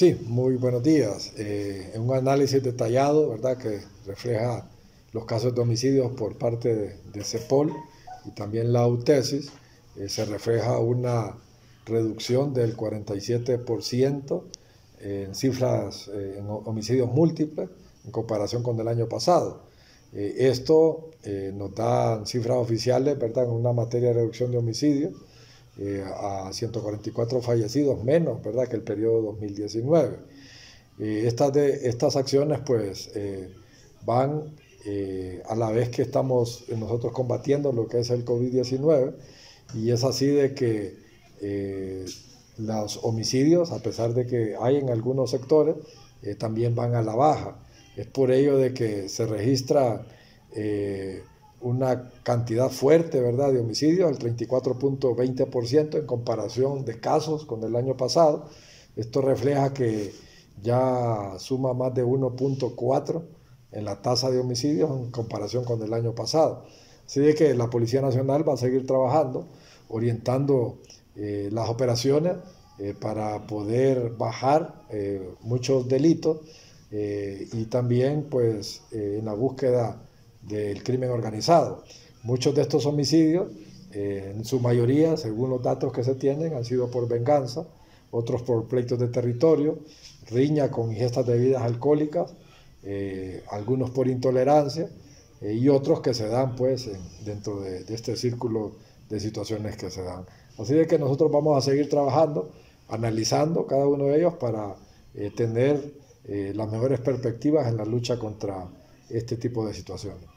Sí, muy buenos días. Eh, un análisis detallado, ¿verdad?, que refleja los casos de homicidios por parte de, CEPOL y también la UTESIS, eh, se refleja una reducción del 47% en cifras, eh, en homicidios múltiples en comparación con el año pasado. Eh, esto nos da cifras oficiales, ¿verdad?, en una materia de reducción de homicidios a 144 fallecidos menos, ¿verdad?, que el periodo 2019. estas, de, estas acciones, pues, van eh, a la vez que estamos nosotros combatiendo lo que es el COVID-19 y es así de que eh, los homicidios, a pesar de que hay en algunos sectores, eh, también van a la baja. Es por ello de que se registra una cantidad fuerte, ¿verdad?, de homicidios, el 34.20% en comparación de casos con el año pasado. Esto refleja que ya suma más de 1.4 en la tasa de homicidios en comparación con el año pasado. Así de que la Policía Nacional va a seguir trabajando, orientando eh, las operaciones eh, para poder bajar eh, muchos delitos y también pues en la búsqueda del crimen organizado. Muchos de estos homicidios, en su mayoría, según los datos que se tienen, han sido por venganza, otros por pleitos de territorio, riña con ingestas de bebidas alcohólicas, eh, algunos por intolerancia eh, y otros que se dan pues dentro de, este círculo de situaciones que se dan. Así de que nosotros vamos a seguir trabajando, analizando cada uno de ellos para eh, tener las mejores perspectivas en la lucha contra este tipo de situaciones.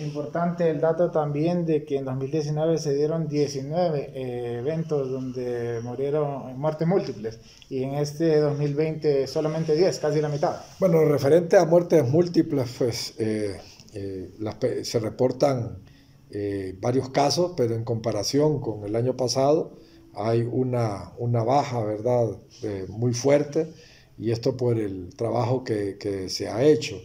Importante el dato también de que en 2019 se dieron 19 eh, eventos donde murieron muertes múltiples y en este 2020 solamente 10, casi la mitad. Bueno, referente a muertes múltiples, pues eh, eh, se reportan varios casos, pero en comparación con el año pasado hay una, una baja, ¿verdad?, muy fuerte y esto por el trabajo que, que se ha hecho.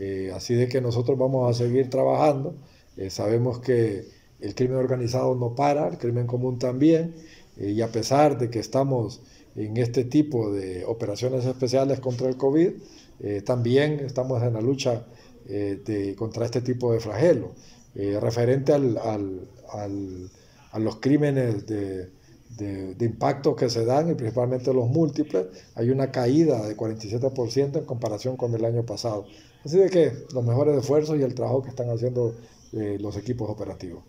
Eh, así de que nosotros vamos a seguir trabajando. Eh, sabemos que el crimen organizado no para, el crimen común también, eh, y a pesar de que estamos en este tipo de operaciones especiales contra el COVID, también estamos en la lucha de, contra este tipo de flagelo. referente al, a los crímenes de, de, impacto que se dan, y principalmente los múltiples, hay una caída de 47% en comparación con el año pasado. Así de que los mejores esfuerzos y el trabajo que están haciendo eh, los equipos operativos.